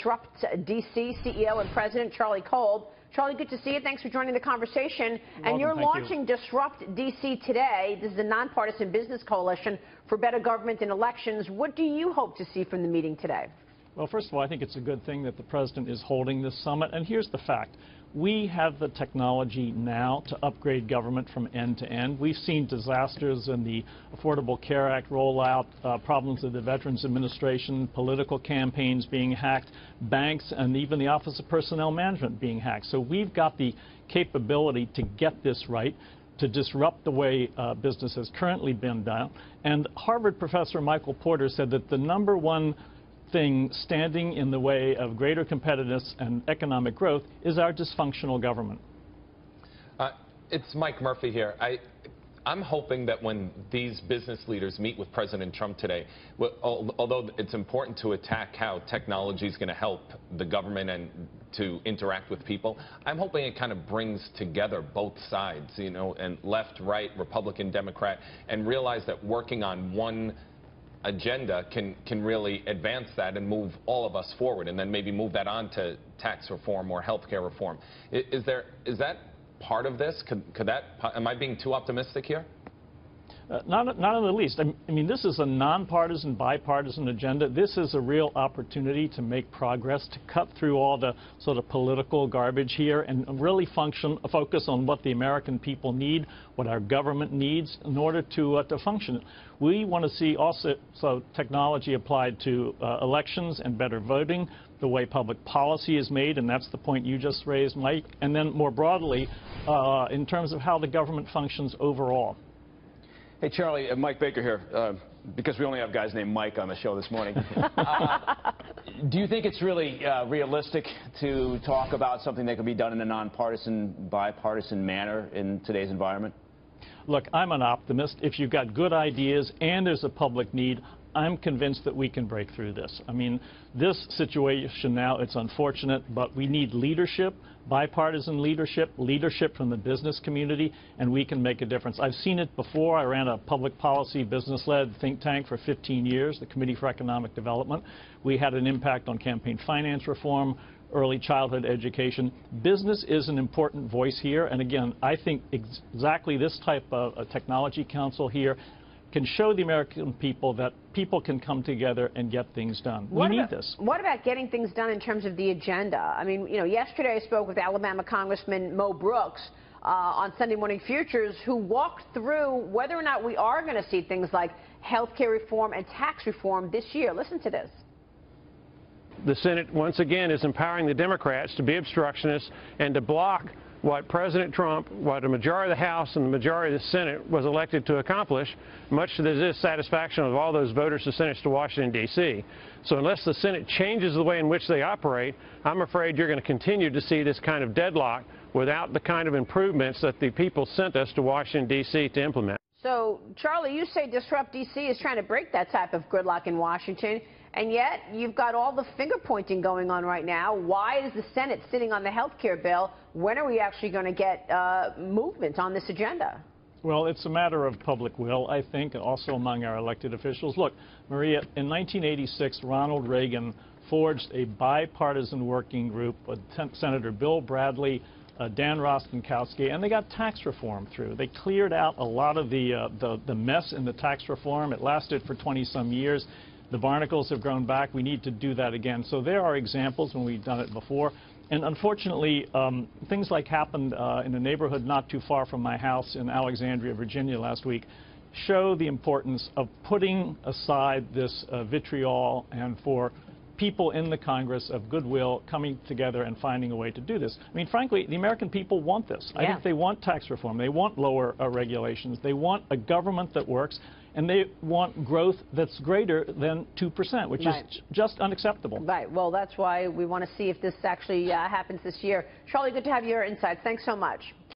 Disrupt DC CEO and President Charlie Kolb. Charlie, good to see you. Thanks for joining the conversation. Welcome, and you're launching you. Disrupt DC today. This is a nonpartisan business coalition for better government and elections. What do you hope to see from the meeting today? Well, first of all, I think it's a good thing that the president is holding this summit. And here's the fact. We have the technology now to upgrade government from end to end. We've seen disasters in the Affordable Care Act rollout, uh, problems with the Veterans Administration, political campaigns being hacked, banks, and even the Office of Personnel Management being hacked. So we've got the capability to get this right to disrupt the way uh, business has currently been done. And Harvard professor Michael Porter said that the number one thing standing in the way of greater competitiveness and economic growth is our dysfunctional government. Uh, it's Mike Murphy here. I, I'm hoping that when these business leaders meet with President Trump today, although it's important to attack how technology is going to help the government and to interact with people, I'm hoping it kind of brings together both sides, you know, and left, right, Republican, Democrat, and realize that working on one agenda can, can really advance that and move all of us forward and then maybe move that on to tax reform or health care reform. Is, is, there, is that part of this? Could, could that, am I being too optimistic here? Uh, not, not in the least. I mean, this is a nonpartisan, bipartisan agenda. This is a real opportunity to make progress, to cut through all the sort of political garbage here and really function, focus on what the American people need, what our government needs in order to, uh, to function. We want to see also so technology applied to uh, elections and better voting, the way public policy is made, and that's the point you just raised, Mike, and then more broadly, uh, in terms of how the government functions overall. Hey, Charlie, uh, Mike Baker here. Uh, because we only have guys named Mike on the show this morning. uh, do you think it's really uh, realistic to talk about something that could be done in a nonpartisan, bipartisan manner in today's environment? Look, I'm an optimist. If you've got good ideas and there's a public need, I'm convinced that we can break through this. I mean, this situation now, it's unfortunate, but we need leadership, bipartisan leadership, leadership from the business community, and we can make a difference. I've seen it before. I ran a public policy business-led think tank for 15 years, the Committee for Economic Development. We had an impact on campaign finance reform, early childhood education. Business is an important voice here, and again, I think ex exactly this type of technology council here can show the American people that people can come together and get things done. What we about, need this. What about getting things done in terms of the agenda? I mean, you know, yesterday I spoke with Alabama Congressman Mo Brooks uh, on Sunday Morning Futures, who walked through whether or not we are going to see things like health care reform and tax reform this year. Listen to this. The Senate, once again, is empowering the Democrats to be obstructionists and to block what President Trump, what the majority of the House and the majority of the Senate was elected to accomplish, much to the dissatisfaction of all those voters who sent us to Washington, D.C. So unless the Senate changes the way in which they operate, I'm afraid you're going to continue to see this kind of deadlock without the kind of improvements that the people sent us to Washington, D.C. to implement. So, Charlie, you say Disrupt D.C. is trying to break that type of gridlock in Washington. And yet, you've got all the finger pointing going on right now. Why is the Senate sitting on the health care bill? When are we actually going to get uh, movement on this agenda? Well, it's a matter of public will, I think, also among our elected officials. Look, Maria, in 1986, Ronald Reagan forged a bipartisan working group with Senator Bill Bradley, uh, Dan Rostenkowski, and they got tax reform through. They cleared out a lot of the, uh, the, the mess in the tax reform. It lasted for 20-some years. The barnacles have grown back. We need to do that again. So there are examples when we've done it before. And unfortunately, um, things like happened uh, in a neighborhood not too far from my house in Alexandria, Virginia last week show the importance of putting aside this uh, vitriol and for people in the Congress of goodwill coming together and finding a way to do this. I mean, frankly, the American people want this. Yeah. I think they want tax reform. They want lower uh, regulations. They want a government that works and they want growth that's greater than 2%, which right. is just unacceptable. Right. Well, that's why we want to see if this actually uh, happens this year. Charlie, good to have your insights. Thanks so much.